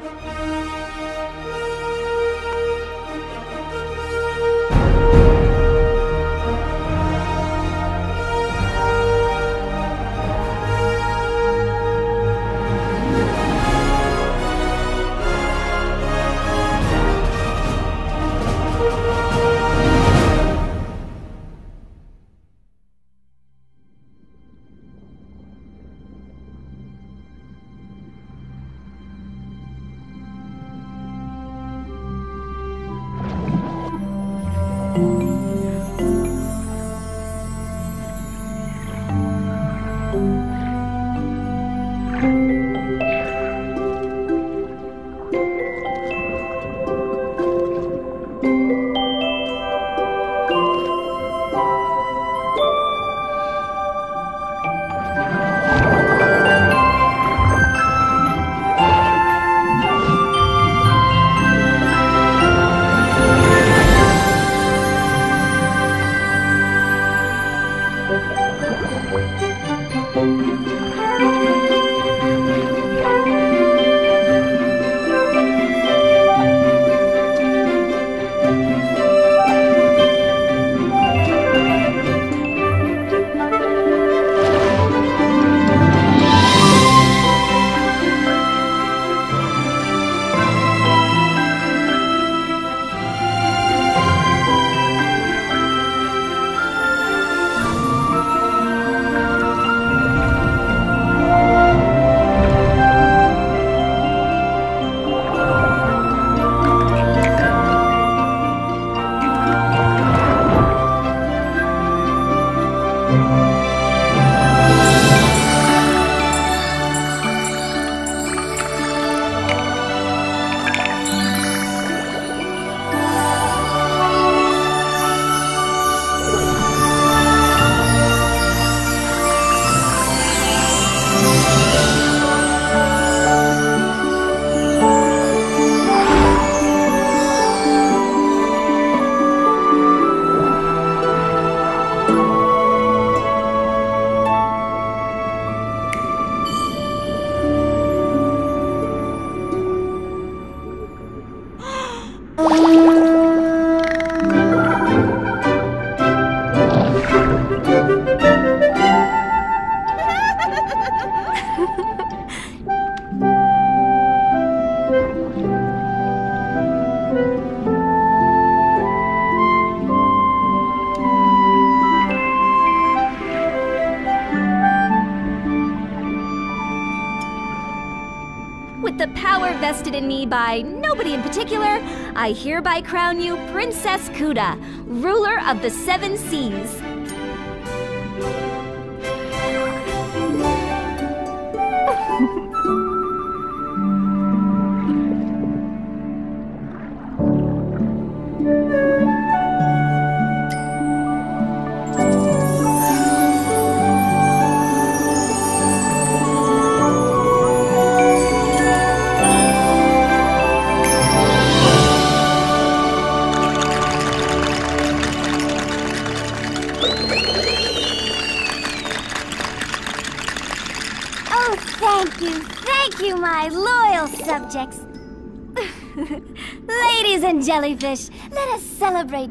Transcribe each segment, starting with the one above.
With I hereby crown you Princess Kuda, ruler of the seven seas.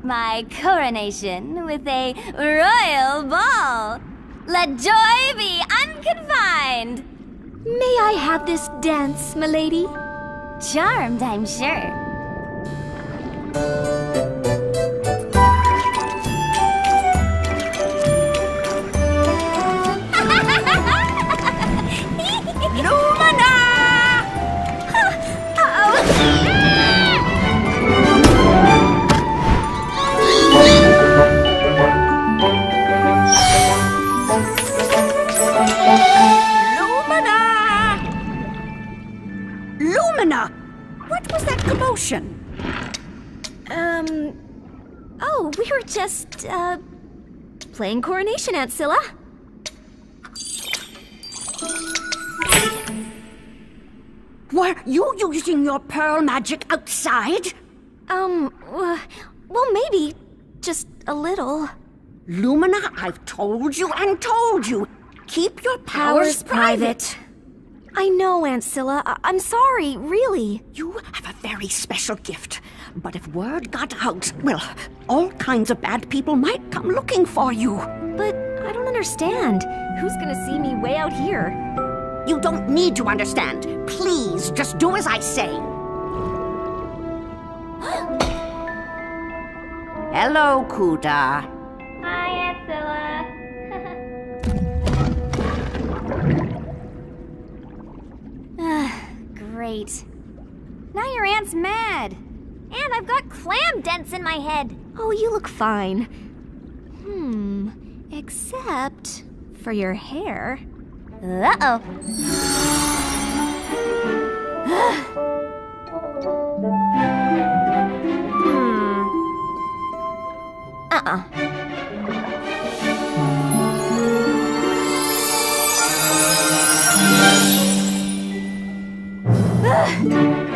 My coronation with a royal ball. Let joy be unconfined. May I have this dance, milady? Charmed, I'm sure. Playing Coronation, Aunt Scylla. Were you using your pearl magic outside? Um, uh, well, maybe. Just a little. Lumina, I've told you and told you. Keep your powers, private. I know, Aunt Scylla. I- I'm sorry, really. You have a very special gift. But if word got out, well, all kinds of bad people might come looking for you. But I don't understand. Who's gonna see me way out here? You don't need to understand. Please, just do as I say. Hello, Kuda. Hi, Aunt Scylla. Ah, great. Now your aunt's mad. And I've got clam dents in my head. Oh, you look fine. Hmm. Except for your hair. Uh-oh. hmm. Uh-uh. Hmm.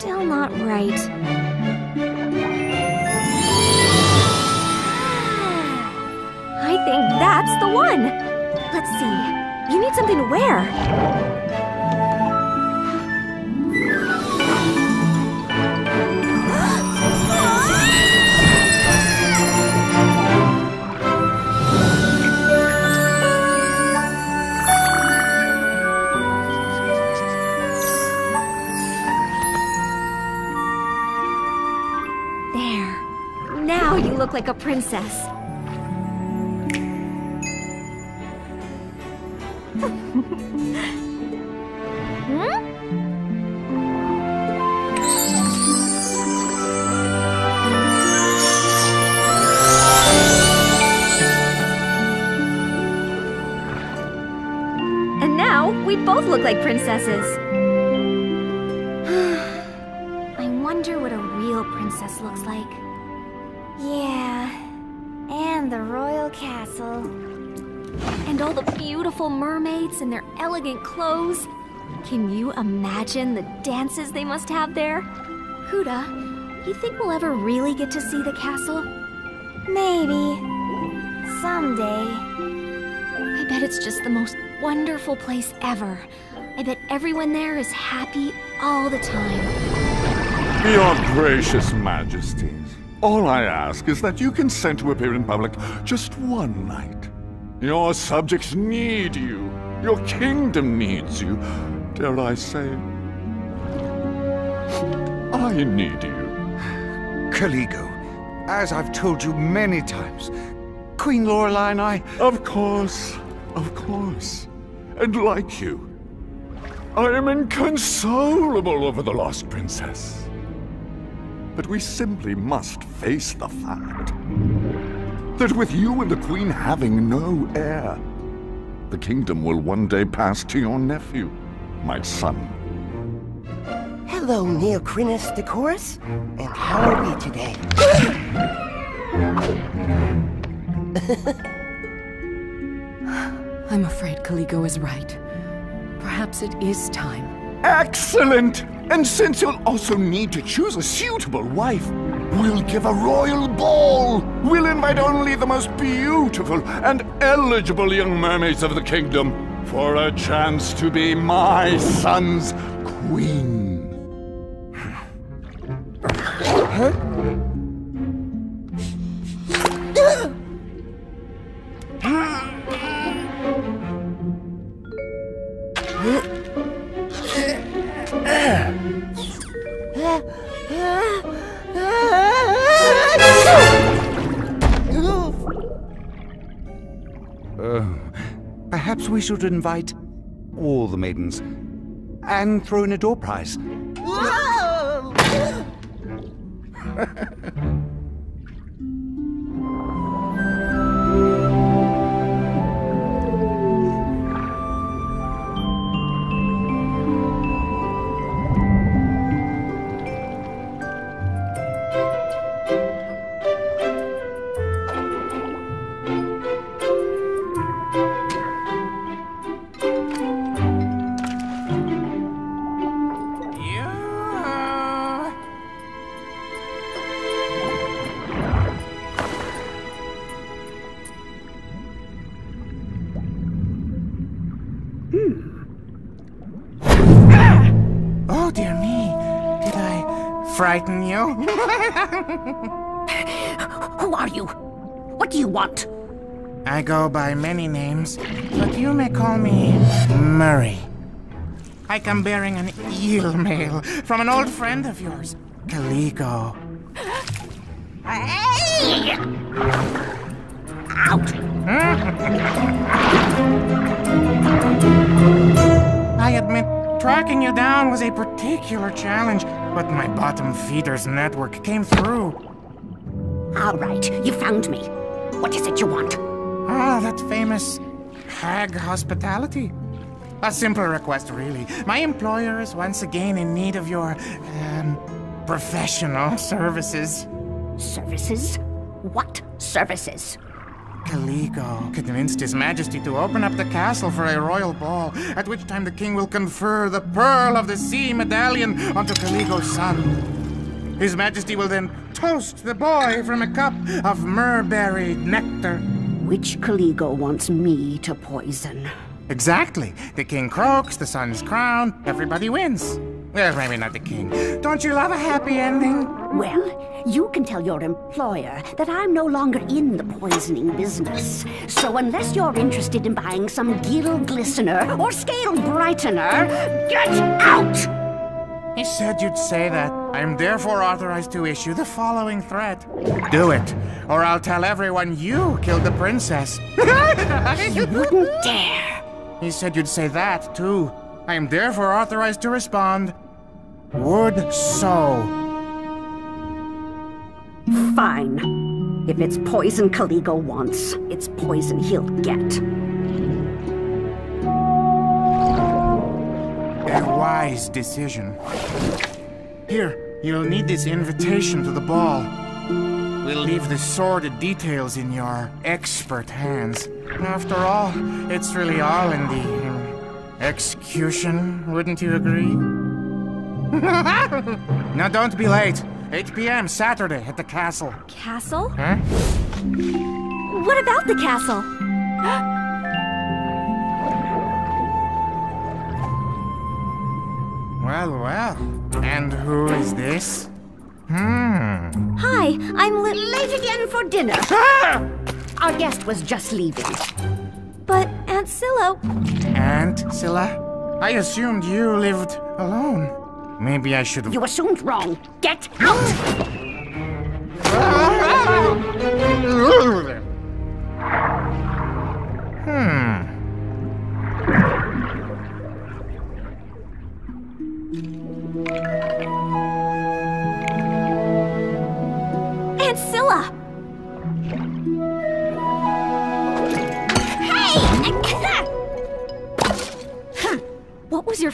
still not right. Ah! I think that's the one. Let's see. You need something to wear. Like a princess. Hmm? And now we both look like princesses. In their elegant clothes. Can you imagine the dances they must have there? Kuda, you think we'll ever really get to see the castle? Maybe. Someday. I bet it's just the most wonderful place ever. I bet everyone there is happy all the time. Your gracious majesties, all I ask is that you consent to appear in public just one night. Your subjects need you. Your kingdom needs you. Dare I say, I need you. Caligo, as I've told you many times, Queen Lorelei and I. Of course, of course. And like you, I am inconsolable over the lost princess. But we simply must face the fact that with you and the queen having no heir, the kingdom will one day pass to your nephew, my son. Hello, Neocrinus Decorus. And how are we today? I'm afraid Caligo is right. Perhaps it is time. Excellent! And since you'll also need to choose a suitable wife, we'll give a royal ball! We'll invite only the most beautiful and eligible young mermaids of the kingdom for a chance to be my son's queen. Should invite all the maidens and throw in a door prize. frighten Who are you? What do you want? I go by many names, but you may call me Murray. I come bearing an eel mail from an old friend of yours, Caligo. Hey! Out! Hmm? I admit, tracking you down was a particular challenge, but my bottom feeder's network came through. All right, you found me. What is it you want? Ah, that famous hag hospitality. A simple request, really. My employer is once again in need of your, um, professional services. Services? What services? Caligo convinced His Majesty to open up the castle for a royal ball, at which time the king will confer the Pearl of the Sea medallion onto Caligo's son. His Majesty will then toast the boy from a cup of myrberry nectar. Which Caligo wants me to poison? Exactly. The king croaks, the son's crowned, everybody wins. Well, maybe not the king. Don't you love a happy ending? Well, you can tell your employer that I'm no longer in the poisoning business. So unless you're interested in buying some gill glistener or scale brightener, get out! He said you'd say that. I am therefore authorized to issue the following threat. Do it, or I'll tell everyone you killed the princess. You wouldn't dare. He said you'd say that, too. I am therefore authorized to respond. Would so. Fine. If it's poison Caligo wants, it's poison he'll get. A wise decision. Here, you'll need this invitation to the ball. We'll leave the sordid details in your expert hands. After all, it's really all in the um, execution, wouldn't you agree? now don't be late. 8 p.m. Saturday at the castle. Castle? Huh? What about the castle? Well, well. And who is this? Hmm. Hi, I'm Li- Late again for dinner. Our guest was just leaving. But Aunt Scylla, Aunt Scylla? I assumed you lived alone. Maybe I should have. You assumed wrong. Get out!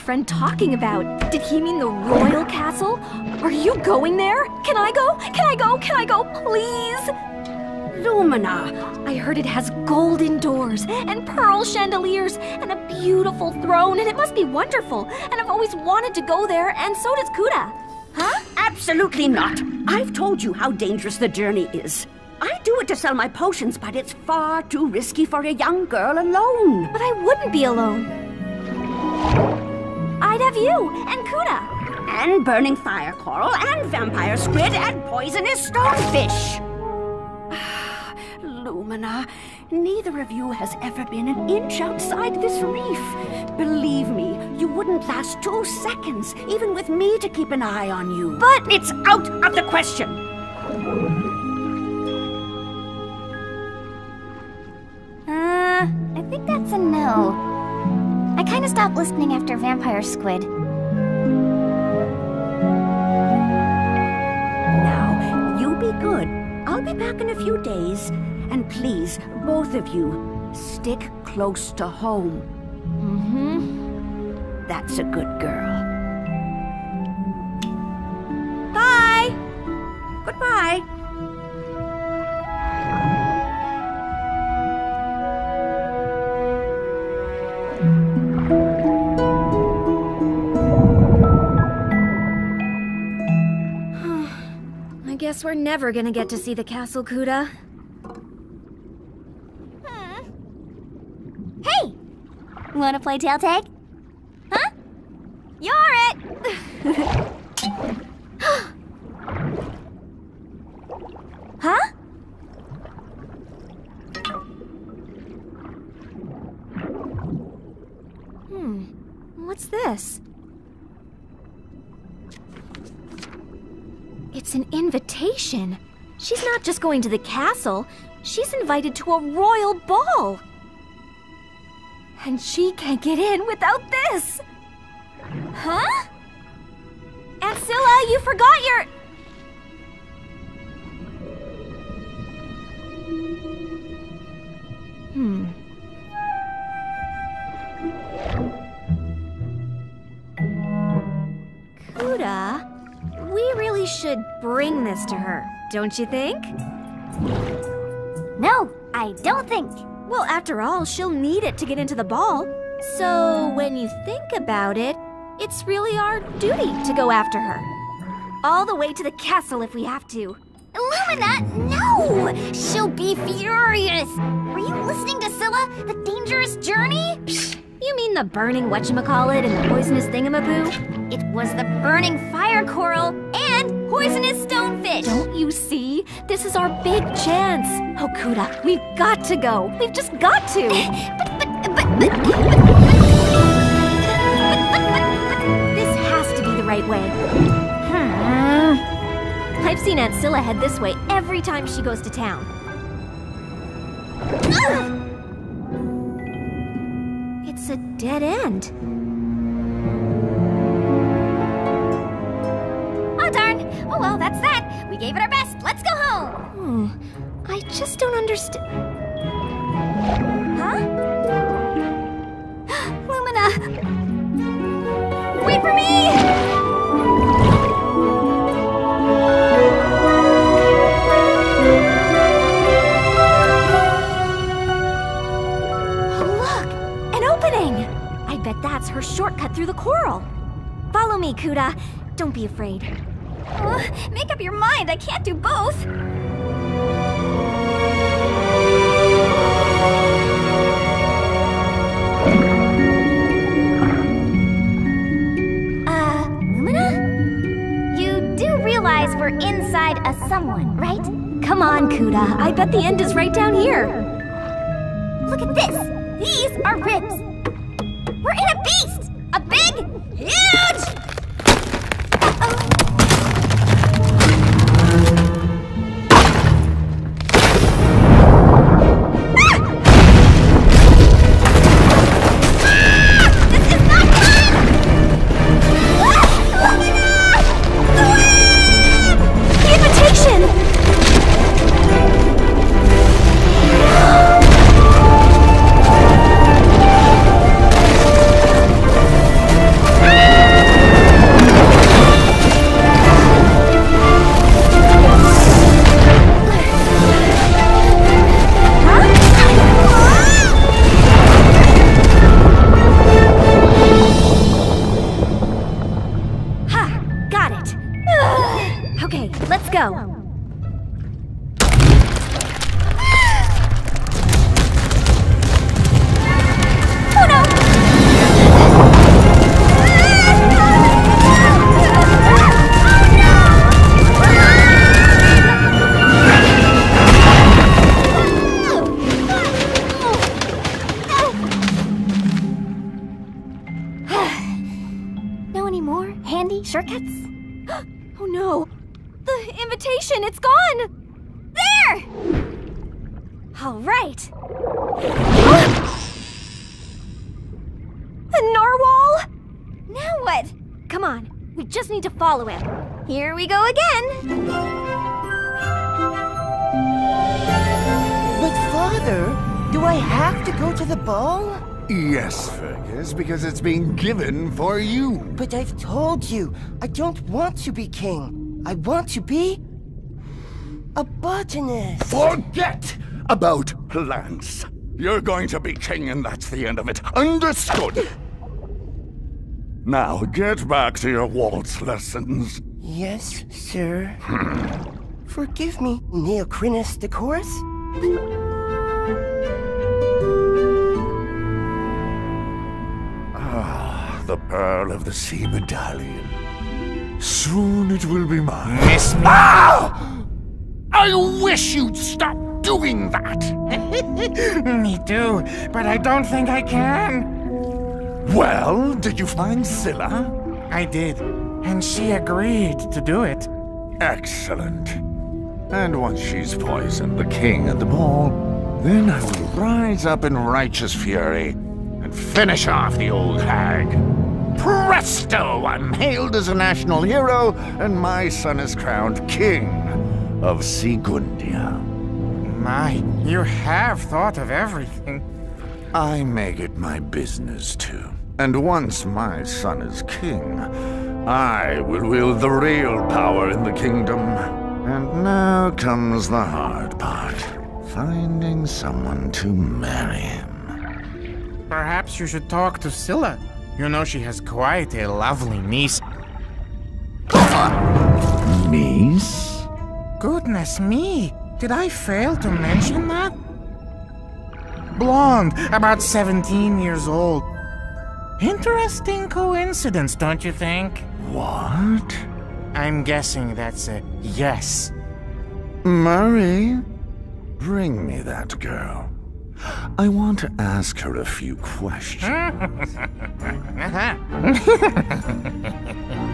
friend talking about? Did he mean the royal castle? Are you going there? Can I go? Can I go? Can I go? Please? Lumina, I heard it has golden doors and pearl chandeliers and a beautiful throne, and it must be wonderful. And I've always wanted to go there, and so does Kuda. Huh? absolutely not. I've told you how dangerous the journey is. I do it to sell my potions, but it's far too risky for a young girl alone. But I wouldn't be alone. Have you and Kuda. And burning fire coral, and vampire squid, and poisonous stonefish. Lumina, neither of you has ever been an inch outside this reef. Believe me, you wouldn't last two seconds, even with me to keep an eye on you. But- it's out of the question. Uh, I think that's a no. I listening after Vampire Squid. Now, you be good. I'll be back in a few days. And please, both of you, stick close to home. Mm-hmm. That's a good girl. Bye! Goodbye. guess we're never gonna get to see the castle, Kuda. Hmm. Hey! Wanna play tail tag? Huh? You're it! huh? Hmm. What's this? It's an invitation. She's not just going to the castle, she's invited to a royal ball. And she can't get in without this. Huh? Aunt Scylla, you forgot your. Bring this to her, don't you think? No, I don't think. Well, after all, she'll need it to get into the ball. So, when you think about it, it's really our duty to go after her. All the way to the castle if we have to. Illumina, no! She'll be furious! Were you listening to Scylla? The dangerous journey? You mean the burning whatchamacallit and the poisonous thingamaboo? It was the burning fire coral poisonous stonefish! Don't you see? This is our big chance. Oh, Kuda, we've got to go. We've just got to. But, but, but, but, This has to be the right way. Hmm. I've seen Aunt Scylla head this way every time she goes to town. It's a dead end. Oh well, that's that. We gave it our best. Let's go home. Hmm. I just don't understand. Huh? Lumina! Wait for me! Look! An opening! I bet that's her shortcut through the coral. Follow me, Kuda. Don't be afraid. Oh, make up your mind. I can't do both. Uh, Lumina? You do realize we're inside a someone, right? Come on, Kuda. I bet the end is right down here. Look at this. These are ribs. Because it's being given for you. But I've told you, I don't want to be king. I want to be a botanist. Forget about plants. You're going to be king, and that's the end of it. Understood? Now get back to your waltz lessons. Yes, sir. Forgive me, Neocrinus Decorus. Ah, the pearl of the sea medallion. Soon it will be mine. Miss me? Ah! I wish you'd stop doing that. Me too, but I don't think I can. Well, did you find Scylla? I did, and she agreed to do it. Excellent. And once she's poisoned the king at the ball, then I will rise up in righteous fury finish off the old hag. Presto! I'm hailed as a national hero, and my son is crowned king of Sigundia. My, you have thought of everything. I make it my business to. And once my son is king, I will wield the real power in the kingdom. And now comes the hard part. Finding someone to marry. Perhaps you should talk to Scylla. You know she has quite a lovely niece. Niece? Goodness me! Did I fail to mention that? Blonde, about 17 years old. Interesting coincidence, don't you think? What? I'm guessing that's a yes. Murray, bring me that girl. I want to ask her a few questions. Uh-huh.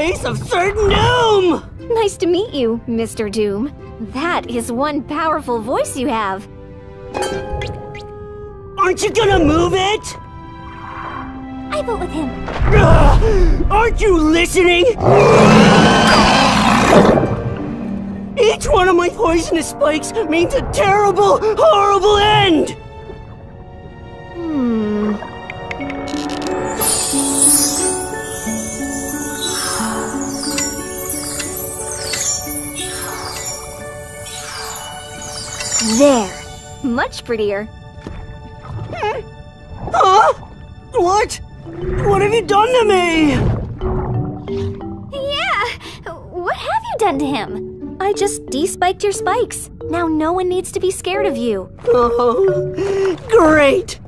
face of certain doom! Nice to meet you, Mr. Doom. That is one powerful voice you have. Aren't you gonna move it? I vote with him. Ugh, aren't you listening? Each one of my poisonous spikes means a terrible, horrible end! There. Much prettier. Huh? What? What have you done to me? Yeah! What have you done to him? I just de-spiked your spikes. Now no one needs to be scared of you. Oh, great!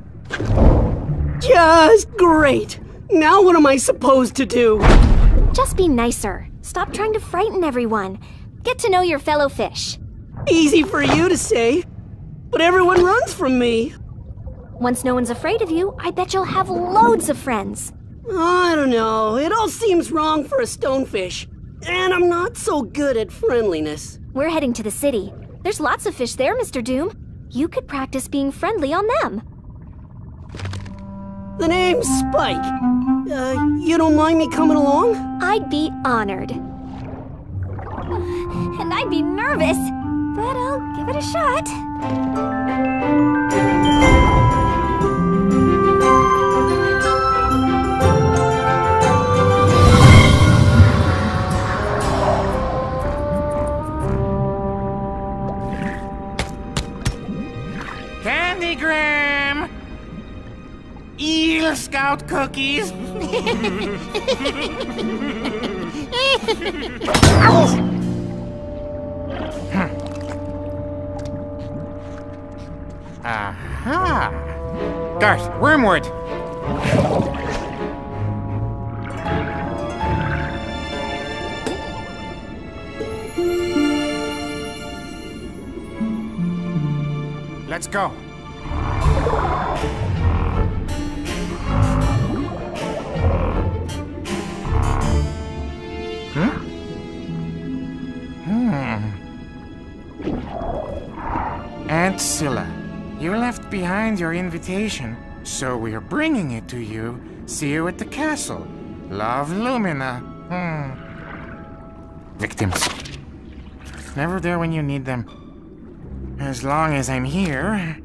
Just great! Now what am I supposed to do? Just be nicer. Stop trying to frighten everyone. Get to know your fellow fish. Easy for you to say, but everyone runs from me. Once no one's afraid of you, I bet you'll have loads of friends. I don't know. It all seems wrong for a stonefish. And I'm not so good at friendliness. We're heading to the city. There's lots of fish there, Mr. Doom. You could practice being friendly on them. The name's Spike. Uh, you don't mind me coming along? I'd be honored. And I'd be nervous, but I'll give it a shot. Candygram! Eel Scout cookies! Aha! Garth, Wormwood! Let's go. Hmm. Aunt Scylla, you left behind your invitation, so we're bringing it to you. See you at the castle. Love Lumina. Hmm. Victims. Never there when you need them. As long as I'm here.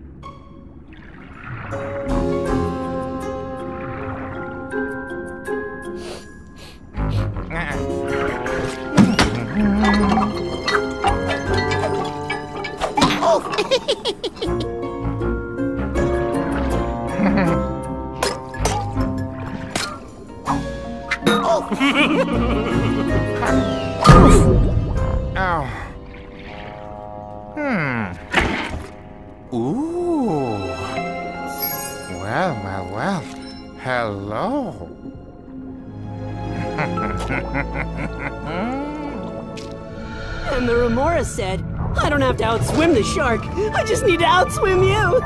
The shark. I just need to outswim you.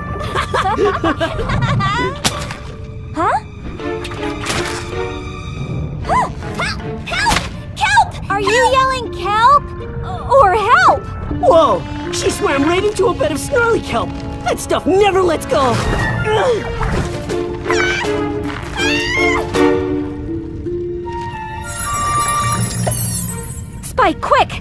Huh? Help! Kelp! Are you yelling kelp? Or help? Whoa! She swam right into a bed of snarly kelp. That stuff never lets go. Spike, quick!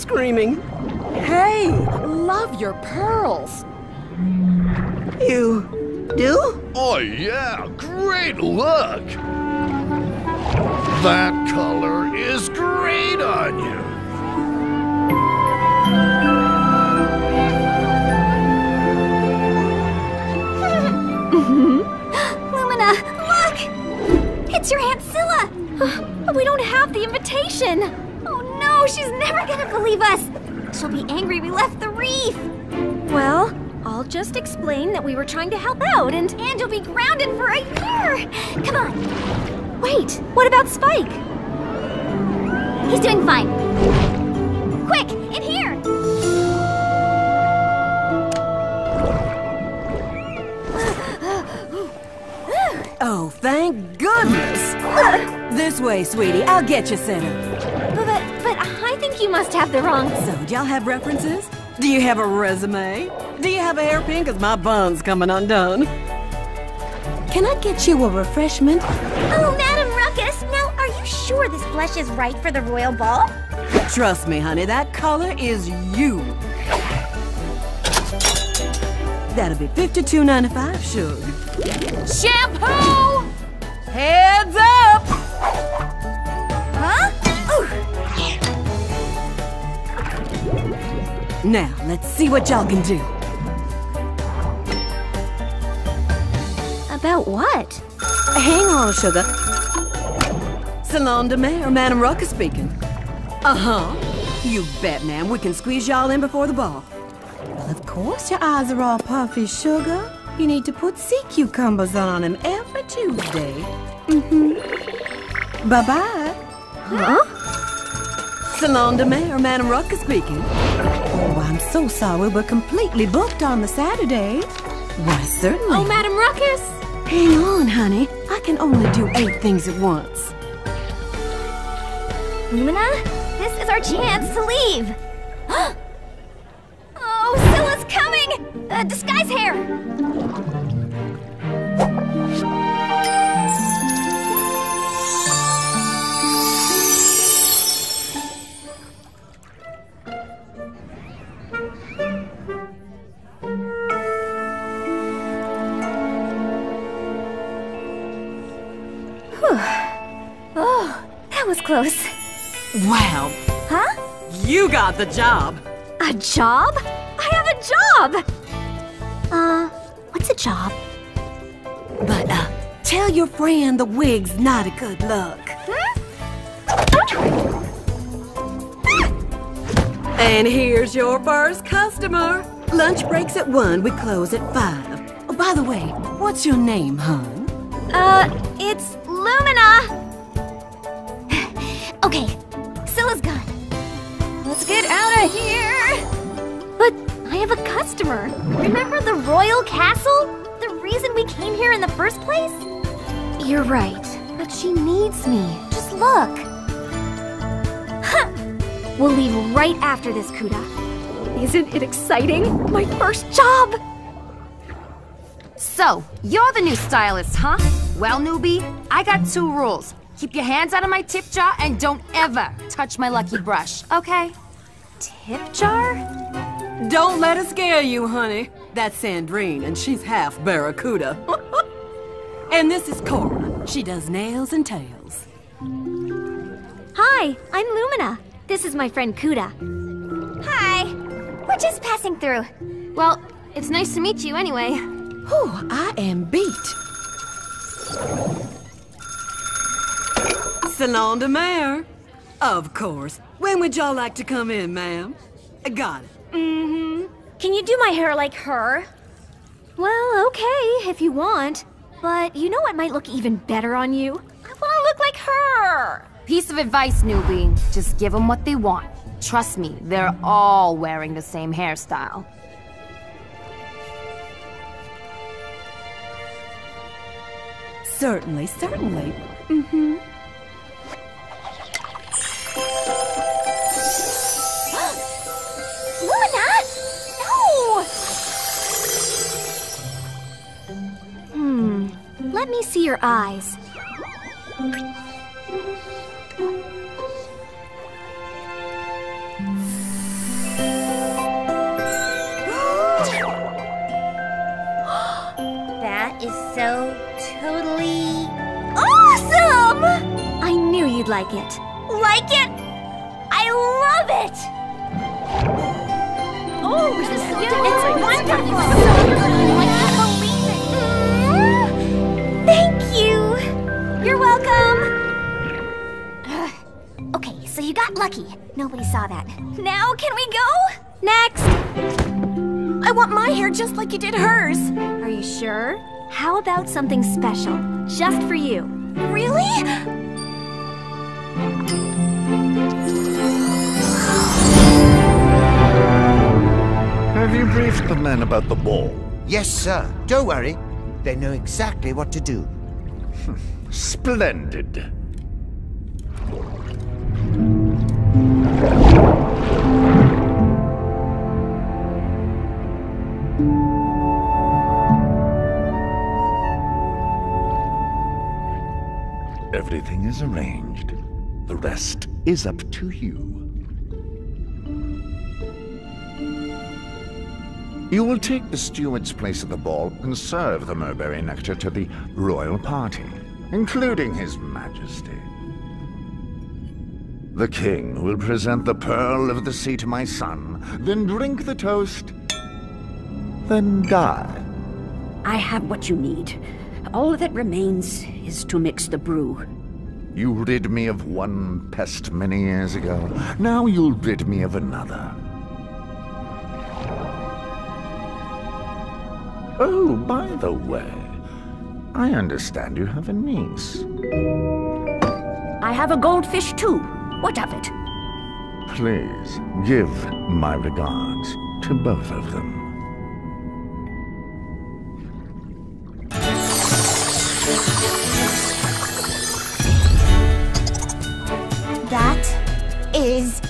Screaming. Hey, love your pearls. Wait, what about Spike? He's doing fine. Quick, in here! Oh, thank goodness! this way, sweetie. I'll get you up. But, but, but I think you must have the wrong. So, do y'all have references? Do you have a resume? Do you have a hairpin? Because my bun's coming undone. Can I get you a refreshment? Oh, Madam sure this blush is right for the royal ball? Trust me, honey, that color is you. That'll be $52.95, sugar. Shampoo! Heads up! Huh? Ooh. Now, let's see what y'all can do. About what? Hang on, sugar. Salon de Mayor, Madam Ruckus speaking. Uh-huh. You bet, ma'am. We can squeeze y'all in before the ball. Well, of course your eyes are all puffy, sugar. You need to put sea cucumbers on them every Tuesday. Mm-hmm. Bye-bye. Huh? Salon de Mayor, Madam Ruckus speaking. Oh, I'm so sorry. We're completely booked on the Saturday. Why, certainly. Oh, Madam Ruckus! Hang on, honey. I can only do eight things at once. Lumina, this is our chance to leave. oh, Scylla's coming! Uh, disguise hair! Oh, that was close. Wow. Huh? You got the job. A job? I have a job! Uh, what's a job? But, uh, tell your friend the wig's not a good look. And here's your first customer. Lunch breaks at 1, we close at 5. Oh, by the way, what's your name, hon? Uh, it's Lumina! Get out of here! But I have a customer. Remember the royal castle? The reason we came here in the first place? You're right. But she needs me. Just look. Huh. We'll leave right after this, Kuda. Isn't it exciting? My first job! So, you're the new stylist, huh? Well, newbie, I got two rules. Keep your hands out of my tip jar and don't ever touch my lucky brush, okay? Tip jar? Don't let it scare you, honey. That's Sandrine, and she's half barracuda. and this is Cora. She does nails and tails. Hi, I'm Lumina. This is my friend Kuda. Hi. We're just passing through. Well, it's nice to meet you anyway. Whew, I am beat. Salon de Mayor. Of course. When would y'all like to come in, ma'am? I got it. Mm-hmm. Can you do my hair like her? Well, okay, if you want. But you know what might look even better on you? I want to look like her! Piece of advice, newbie. Just give them what they want. Trust me, they're all wearing the same hairstyle. Certainly, certainly. Mm-hmm. Let me see your eyes. That is so totally awesome! I knew you'd like it. Like it? I love it! Oh, this is so It's wonderful! Got got lucky. Nobody saw that. Now can we go? Next! I want my hair just like you did hers. Are you sure? How about something special, just for you? Really? Have you briefed the men about the ball? Yes, sir. Don't worry. They know exactly what to do. Splendid. Everything is arranged. The rest is up to you. You will take the steward's place at the ball and serve the mulberry nectar to the royal party, including His Majesty. The king will present the pearl of the sea to my son, then drink the toast, then die. I have what you need. All that remains is to mix the brew. You rid me of one pest many years ago. Now you'll rid me of another. Oh, by the way, I understand you have a niece. I have a goldfish too. What of it? Please give my regards to both of them. That is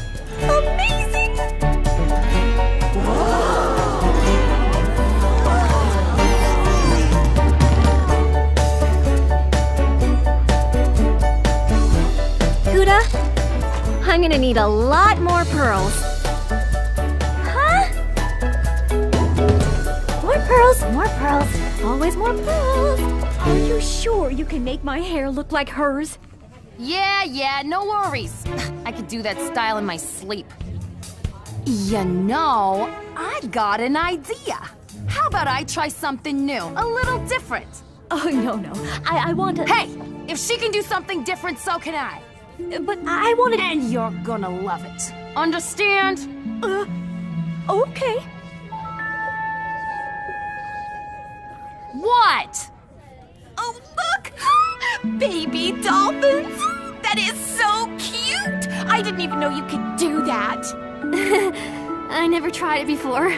gonna need a lot more pearls. Huh? More pearls, more pearls, always more pearls. Are you sure you can make my hair look like hers? Yeah, yeah, no worries. I could do that style in my sleep. You know, I got an idea. How about I try something new, a little different? Oh, no, no. I, I want to. Hey, if she can do something different, so can I. But I want to. And you're gonna love it. Understand? Uh, okay. What? Oh, look! Baby dolphins! That is so cute! I didn't even know you could do that. I never tried it before.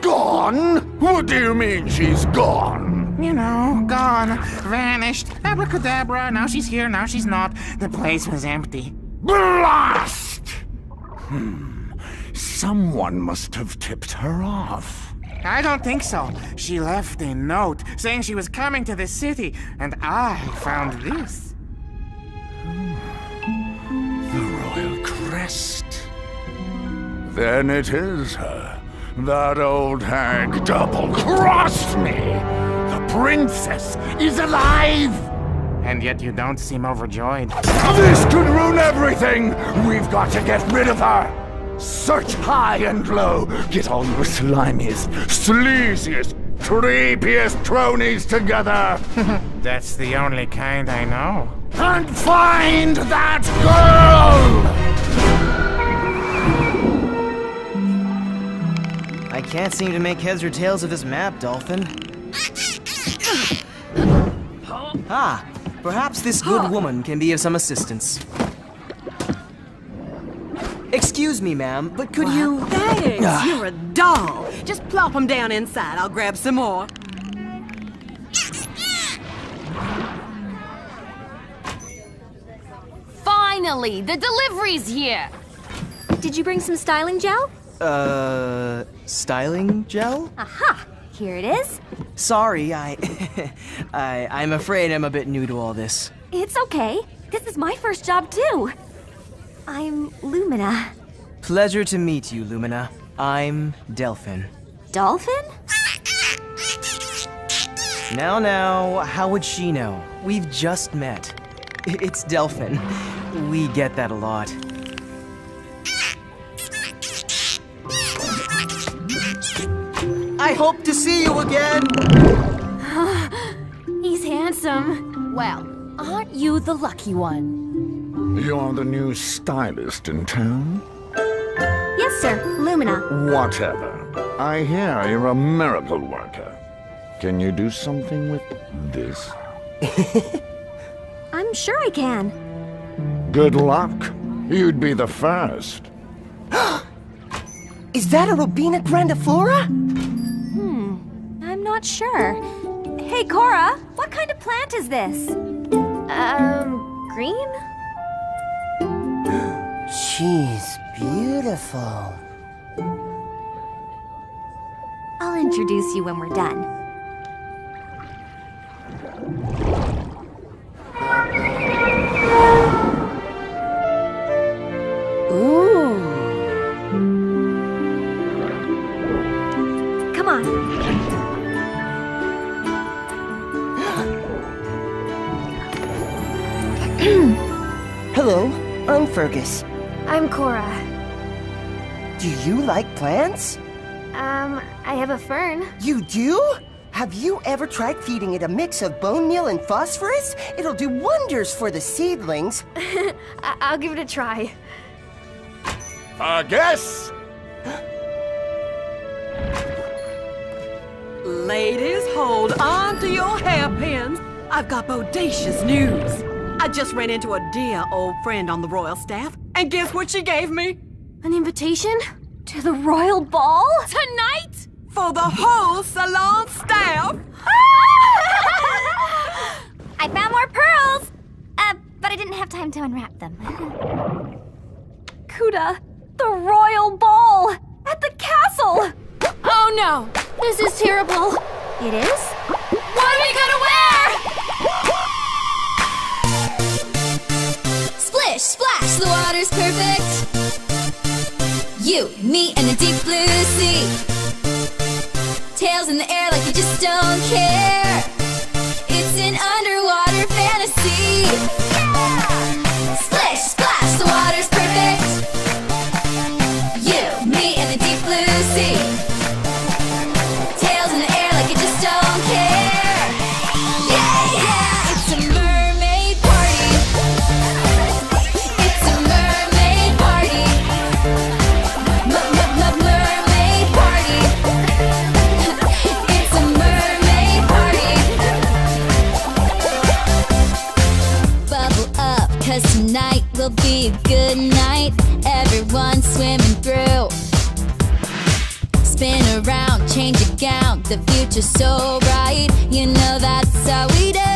Gone? What do you mean she's gone? You know, gone, vanished, abracadabra, now she's here, now she's not. The place was empty. Blast! Hmm. Someone must have tipped her off. I don't think so. She left a note saying she was coming to the city, and I found this. The royal crest. Then it is her. That old hag double-crossed me! The princess is alive! And yet you don't seem overjoyed. This could ruin everything! We've got to get rid of her! Search high and low! Get all your slimiest, sleaziest, creepiest cronies together! That's the only kind I know. And find that girl! I can't seem to make heads or tails of this map, Dolphin. Ah, perhaps this good woman can be of some assistance. Excuse me, ma'am, but could you... Thanks, Ah. you're a doll. Just plop them down inside. I'll grab some more. Finally, the delivery's here. Did you bring some styling gel? Uh, styling gel? Aha! Here it is. Sorry, I... I... I'm afraid I'm a bit new to all this. It's okay. This is my first job, too. I'm Lumina. Pleasure to meet you, Lumina. I'm Delphin. Dolphin? Now, now, how would she know? We've just met. It's Delphin. We get that a lot. I hope to see you again! He's handsome. Well, Aren't you the lucky one? You're the new stylist in town? Yes, sir. Lumina. Whatever. I hear you're a miracle worker. Can you do something with this? I'm sure I can. Good luck. You'd be the first. Is that a Robina grandiflora? I'm not sure. Hey, Cora, what kind of plant is this? Um, green? She's beautiful. I'll introduce you when we're done. Ooh. Hello, I'm Fergus. I'm Cora. Do you like plants? Um, I have a fern. You do? Have you ever tried feeding it a mix of bone meal and phosphorus? It'll do wonders for the seedlings. I- I'll give it a try. I guess. Ladies, hold on to your hairpins. I've got bodacious news. I just ran into a dear old friend on the royal staff, and guess what she gave me? An invitation? To the royal ball? Tonight? For the whole salon staff? I found more pearls! Uh, but I didn't have time to unwrap them. Kuda, the royal ball! At the castle! Oh no! This is terrible. It is? What are we gonna wear? Splash, the water's perfect. You, me, and the deep blue sea. Tails in the air like you just don't care. It's an underwater fantasy. Splish, The future's so bright. You know that's how we do.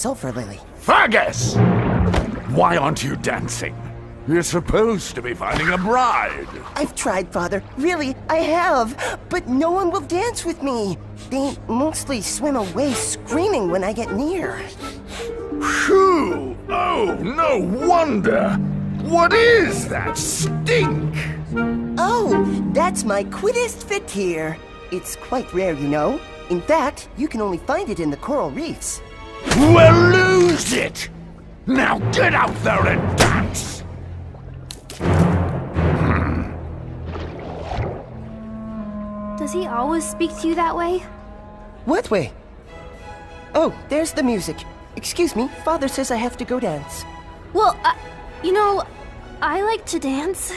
Sulfur lily. Fergus! Why aren't you dancing? You're supposed to be finding a bride. I've tried, Father. Really, I have. But no one will dance with me. They mostly swim away screaming when I get near. Phew! Oh, no wonder! What is that stink? Oh, that's my quiddest fit here. It's quite rare, you know. In fact, you can only find it in the coral reefs. Well, lose it! Now get out there and dance! Does he always speak to you that way? What way? Oh, there's the music. Excuse me, father says I have to go dance. Well, uh, you know, I like to dance.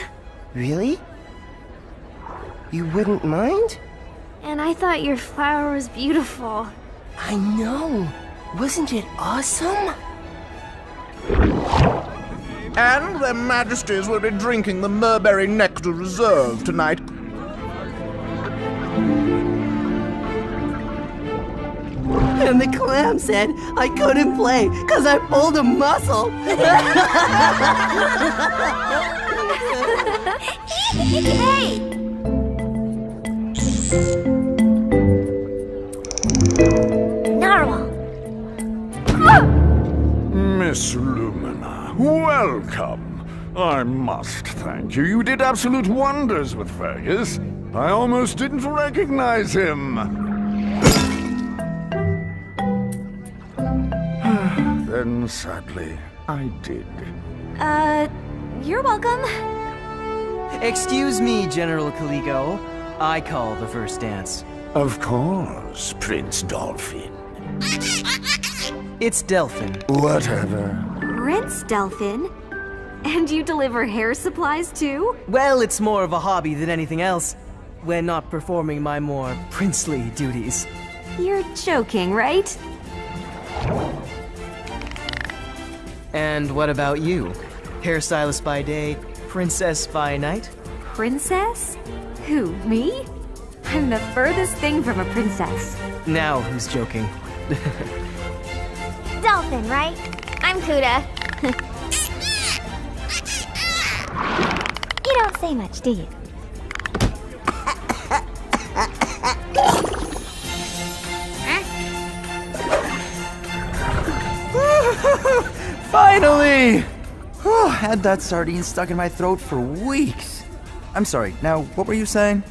Really? You wouldn't mind? And I thought your flower was beautiful. I know. Wasn't it awesome? And their majesties will be drinking the Mulberry Nectar Reserve tonight. And the clam said I couldn't play because I pulled a muscle. hey! Miss Lumina, welcome. I must thank you. You did absolute wonders with Fergus. I almost didn't recognize him. then, sadly, I did. Uh, you're welcome. Excuse me, General Caligo. I call the first dance. Of course, Prince Dolphin. It's Delphin. Whatever. Prince Delphin? And you deliver hair supplies too? Well, it's more of a hobby than anything else. When not performing my more princely duties. You're joking, right? And what about you? Hairstylist by day, princess by night? Princess? Who, me? I'm the furthest thing from a princess. Now who's joking? Dolphin, right? I'm Kuda. you don't say much, do you? Finally! Had that sardine stuck in my throat for weeks. I'm sorry, now, what were you saying?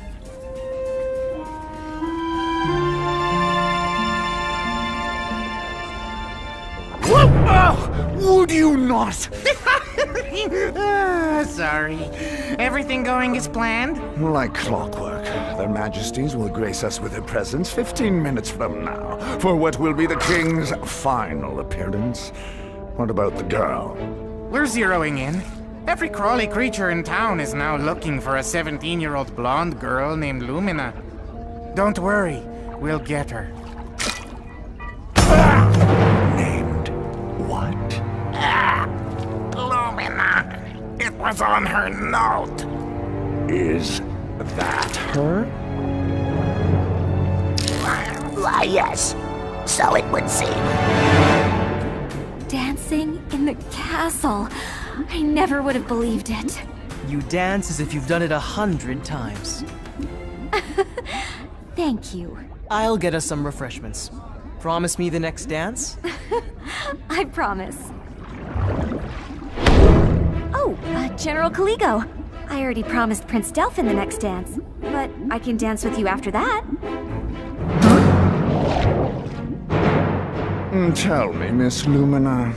Not? Ah, sorry. Everything going as planned? Like clockwork, their majesties will grace us with their presence 15 minutes from now for what will be the king's final appearance. What about the girl? We're zeroing in. Every crawly creature in town is now looking for a 17 year old blonde girl named Lumina. Don't worry, we'll get her. Named what? Was on her note! Is that her? Why, yes. So it would seem. Dancing in the castle. I never would have believed it. You dance as if you've done it a hundred times. Thank you. I'll get us some refreshments. Promise me the next dance? I promise. Oh, uh, General Caligo. I already promised Prince Delphin the next dance, but I can dance with you after that. Mm, Tell me, Miss Lumina,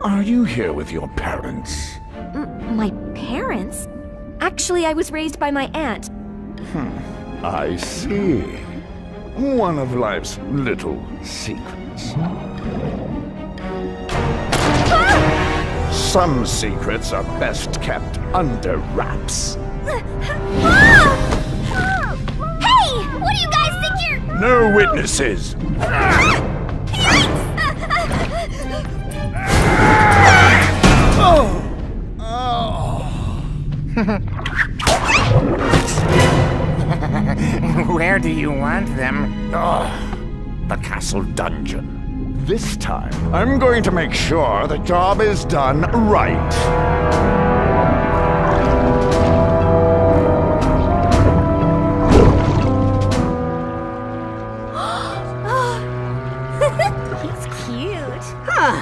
are you here with your parents? M- my parents? Actually, I was raised by my aunt. Hmm, I see. One of life's little secrets. Some secrets are best kept under wraps. Hey! What do you guys think you're. No witnesses! Oh! Where do you want them? Oh, the castle dungeon. This time, I'm going to make sure the job is done right. He's cute. Huh.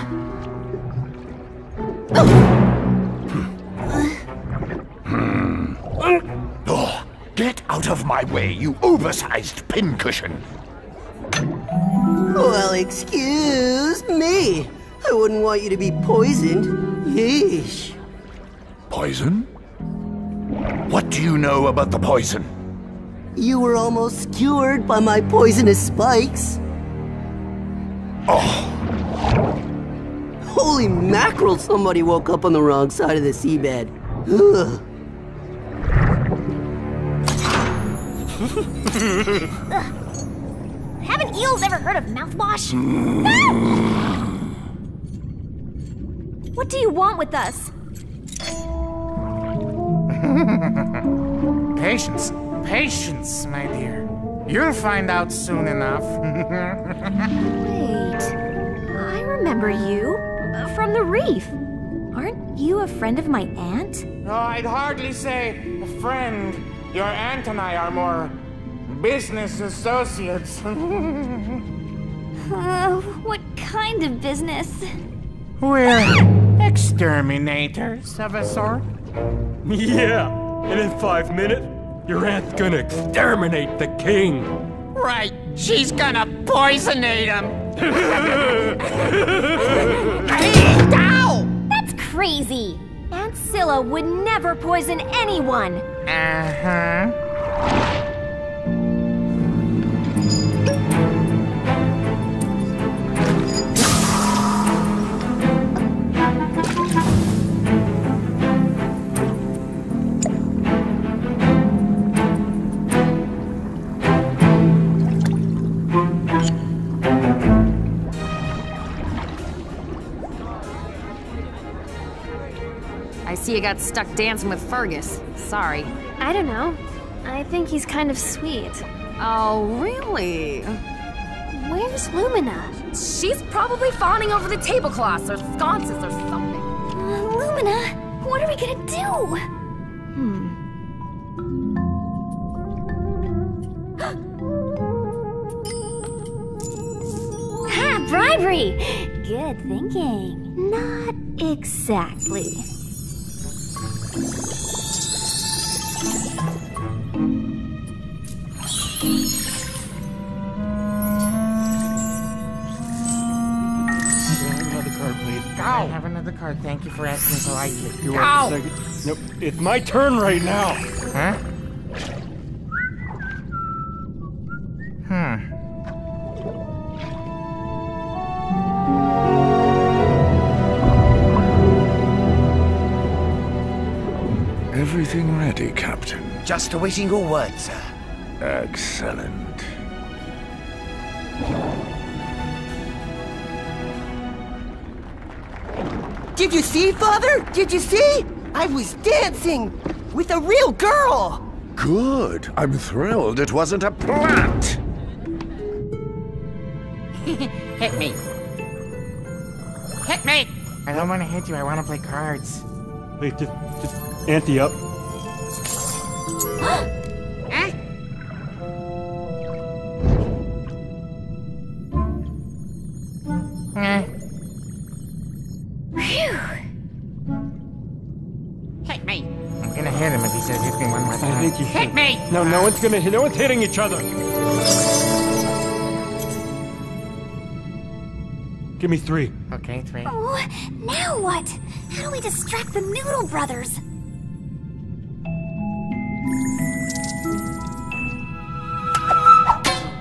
Hmm. Hmm. Oh, get out of my way, you oversized pincushion! Well, excuse me. I wouldn't want you to be poisoned. Yeesh. Poison? What do you know about the poison? You were almost skewered by my poisonous spikes. Oh. Holy mackerel, somebody woke up on the wrong side of the seabed. Ugh. Haven't eels ever heard of mouthwash? what do you want with us? patience, patience, my dear. You'll find out soon enough. Wait, I remember you uh, from the reef. Aren't you a friend of my aunt? no, I'd hardly say a friend. Your aunt and I are more business associates. Uh, what kind of business? We're exterminators of a sort. Yeah, and in five minutes, your aunt's gonna exterminate the king. Right, she's gonna poisonate him. Ow! That's crazy. Aunt Scylla would never poison anyone. Uh see you got stuck dancing with Fergus. Sorry. I don't know. I think he's kind of sweet. Oh, really? Where's Lumina? She's probably fawning over the tablecloths or sconces or something. Uh, Lumina, what are we gonna do? Hmm. Ha! Bribery! Good thinking. Not exactly. Thank you for asking politely. You Go! want a second? Nope, it's my turn right now. Huh? Just awaiting your word, sir. Excellent. Did you see, Father? Did you see? I was dancing with a real girl. Good. I'm thrilled it wasn't a plant. Hit me. Hit me. I don't want to hit you. I want to play cards. Wait, just, just ante up. No, no one's gonna hit. No one's hitting each other. Give me three. Okay, three. Oh, now what? How do we distract the Noodle Brothers?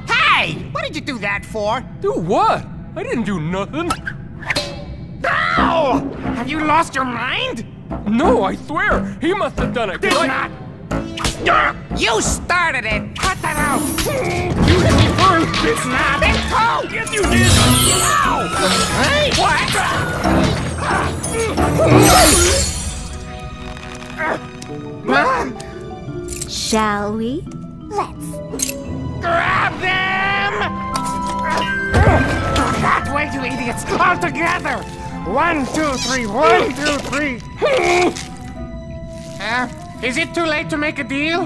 Hey! What did you do that for? Do what? I didn't do nothing. Ow! Have you lost your mind? No, I swear. He must have done it. Did I- not. You started it. Cut that out. You hit me first. It's not it. Oh, Yes, you did. Ow! Hey, what? Shall we? Let's. Grab them! That way, you idiots! All together! One, two, three. One, two, three. Uh, is it too late to make a deal?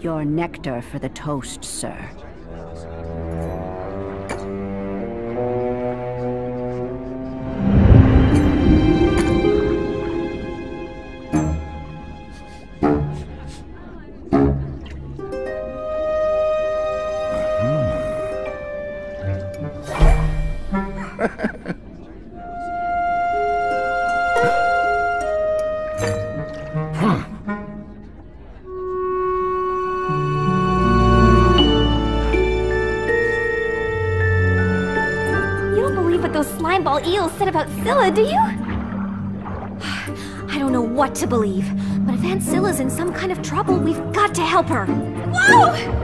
Your nectar for the toast, sir. About Scylla, do you? I don't know what to believe, but if Aunt Scylla's in some kind of trouble, we've got to help her. Whoa!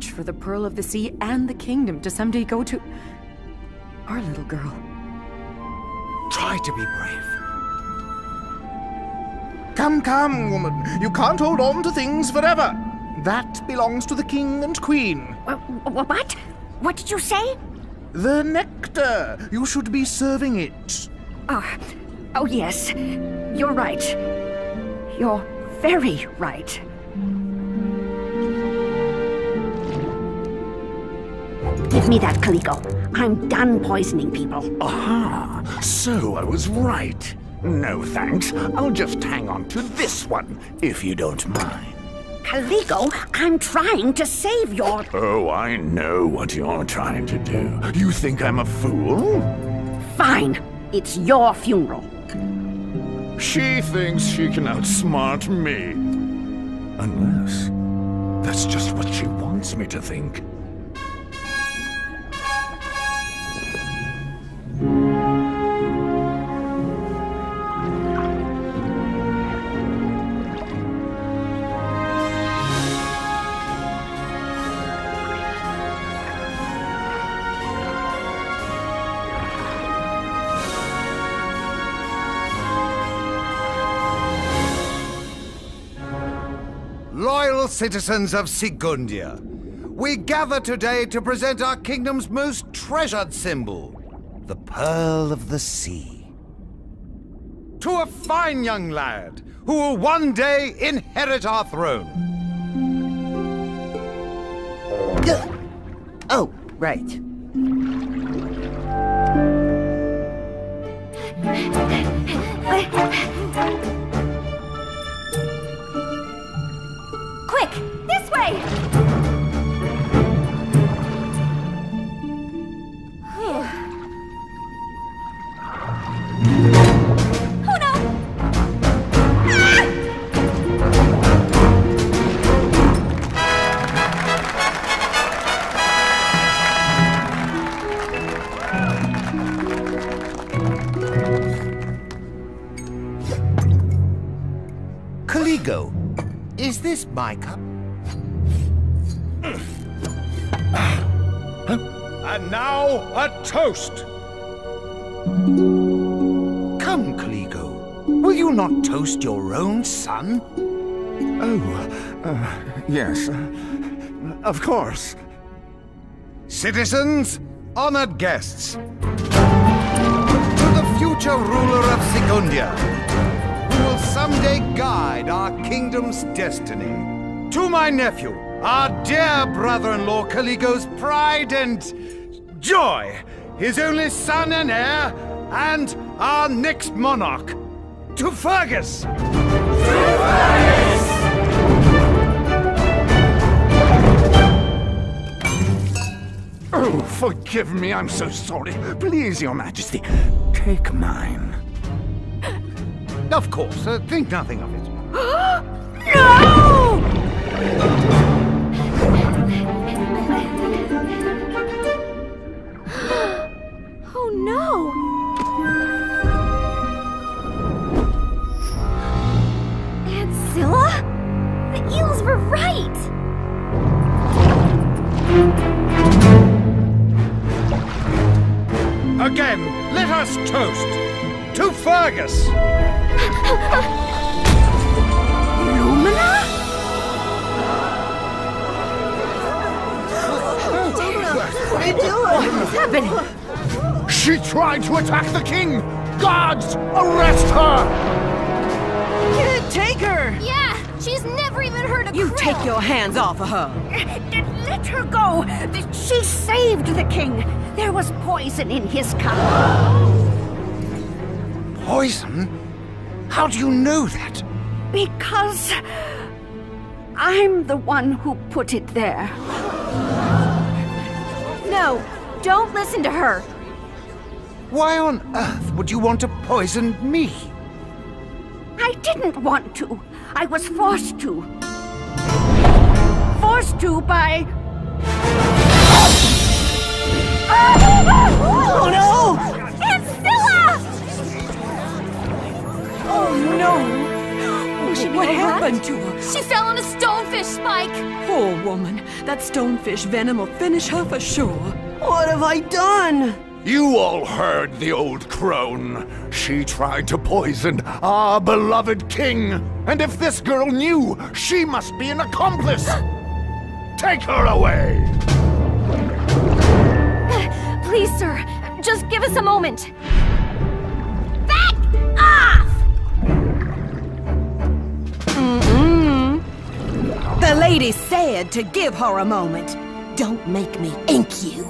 So much for the Pearl of the Sea and the kingdom to someday go to our little girl. Try to be brave. Come, come, woman. You can't hold on to things forever. That belongs to the king and queen. What? What did you say? The nectar. You should be serving it. Oh, oh yes. You're right. You're very right. Me that, Caligo. I'm done poisoning people. Aha! So I was right. No thanks. I'll just hang on to this one, if you don't mind. Caligo, I'm trying to save your. Oh, I know what you're trying to do. You think I'm a fool? Fine. It's your funeral. She thinks she can outsmart me. Unless that's just what she wants me to think. Citizens of Sigundia, we gather today to present our kingdom's most treasured symbol, the Pearl of the Sea. To a fine young lad who will one day inherit our throne. Oh, right. Quick, this way! Is this my cup? And now a toast! Come, Caligo. Will you not toast your own son? Oh, uh, yes. uh, of course. Citizens, honored guests. To the future ruler of will someday guide our kingdom's destiny. To my nephew, our dear brother-in-law Caligo's pride and joy, his only son and heir, and our next monarch. To Fergus! Oh, forgive me, I'm so sorry. Please, Your Majesty, take mine. Of course, uh, think nothing of it. Oh no! Aunt Scylla? The eels were right! Again, let us toast to Fergus! Lumina? What are you doing? What's happening? She tried to attack the king, Guards, arrest her! Can't take her! Yeah, she's never even heard of You Krill. take your hands off of her. Let her go! She saved the king! There was poison in his cup. Poison? How do you know that? Because I'm the one who put it there. No, don't listen to her. Why on earth would you want to poison me? I didn't want to. I was forced to. Forced to by. Oh no! Oh no! What happened to her? She fell on a stonefish, Spike! Poor woman. That stonefish venom will finish her for sure. What have I done? You all heard the old crone. She tried to poison our beloved king. And if this girl knew, she must be an accomplice! Take her away! Please, sir, just give us a moment. The lady said to give her a moment. Don't make me ink you.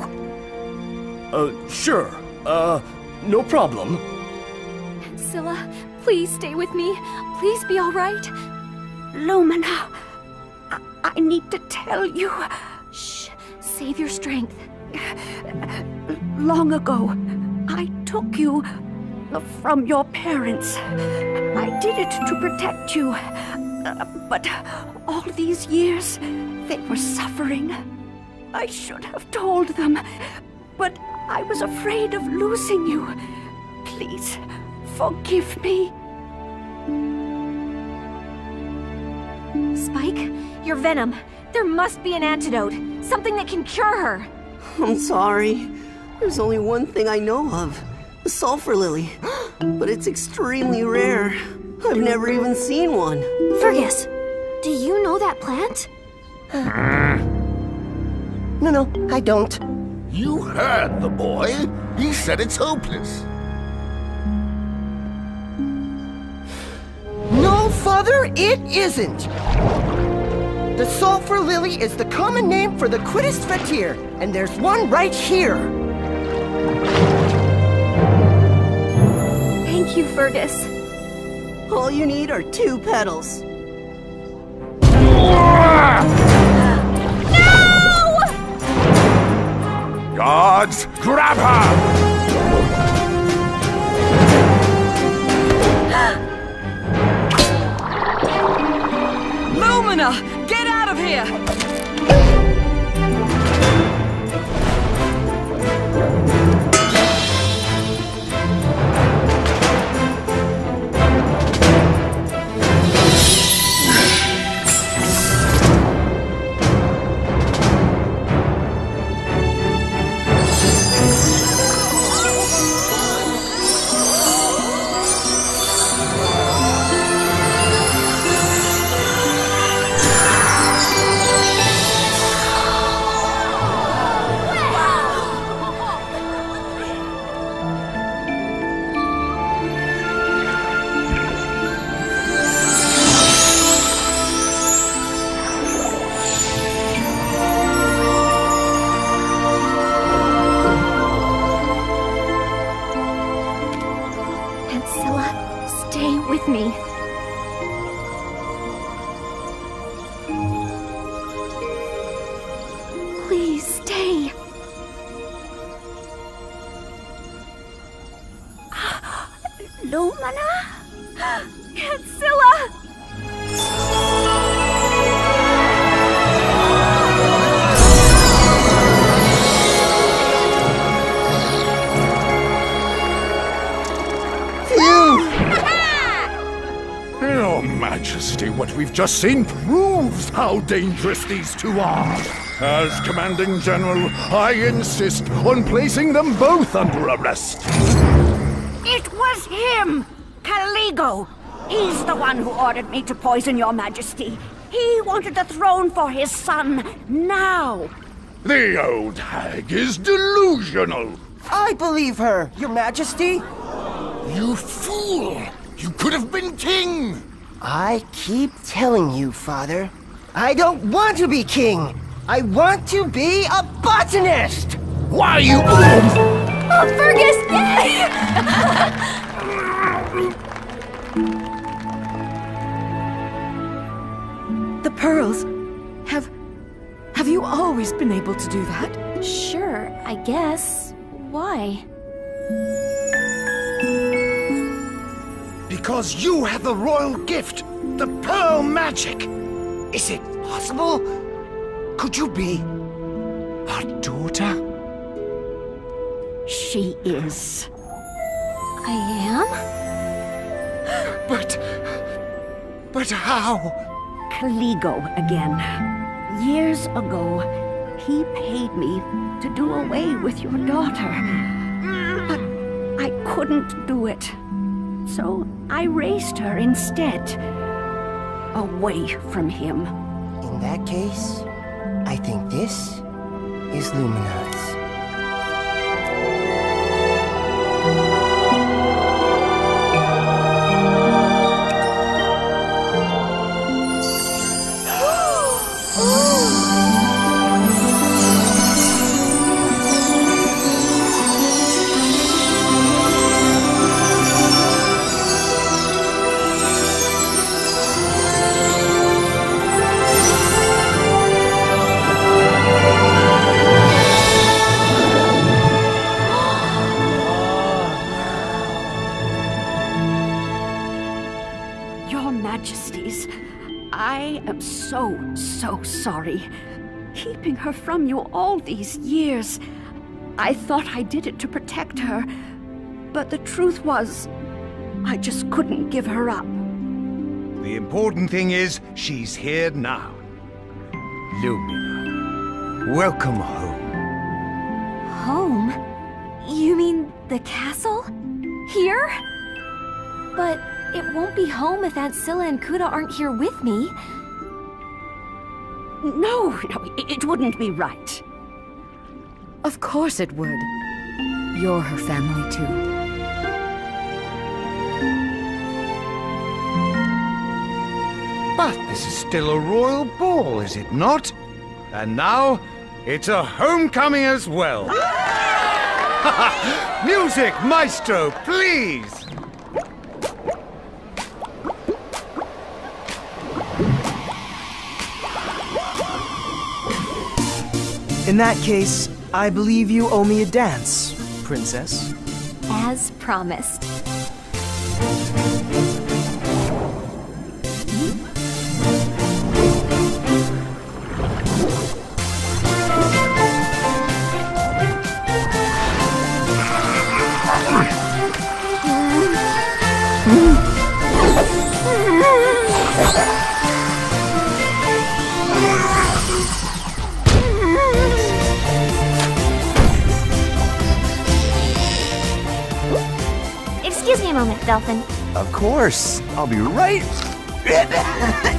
Uh, sure. Uh, no problem. Scylla, please stay with me. Please be all right. Lumina, I, I need to tell you. Shh, save your strength. Long ago, I took you from your parents. I did it to protect you. Uh, but all these years, they were suffering. I should have told them, but I was afraid of losing you. Please, forgive me. Spike, your venom. There must be an antidote. Something that can cure her. I'm sorry. There's only one thing I know of the sulfur lily. but it's extremely rare. I've never even seen one. Fergus, do you know that plant? No, no, I don't. You heard the boy. He said it's hopeless. No, Father, it isn't. The sulfur lily is the common name for the Quiddis fatir, and there's one right here. Thank you, Fergus. All you need are two petals. Guards, grab her! Lumina, get out of here! What just proves how dangerous these two are. As Commanding General, I insist on placing them both under arrest. It was him! Caligo! He's the one who ordered me to poison your majesty. He wanted the throne for his son, now! The old hag is delusional. I believe her, Your Majesty. You fool! You could have been king! I keep telling you, Father, I don't want to be king. I want to be a botanist. Why you? Oh, Fergus! Yay! The pearls. Have. Have you always been able to do that? Sure, I guess. Why? Because you have the royal gift, the pearl magic. Is it possible? Could you be our daughter? She is. I am? But. But how? Caligo again. Years ago, he paid me to do away with your daughter. But I couldn't do it. So I raised her instead. Away from him. In that case, I think this is Luminance. Her from you all these years. I thought I did it to protect her, but the truth was, I just couldn't give her up. The important thing is she's here now. Lumina, welcome home. Home? You mean the castle? Here? But it won't be home if Aunt Scylla and Kuda aren't here with me. No, no, it wouldn't be right. Of course it would. You're her family too. But this is still a royal ball, is it not? And now, it's a homecoming as well. Music, maestro, please! In that case, I believe you owe me a dance, princess. As promised. Dolphin. Of course. I'll be right.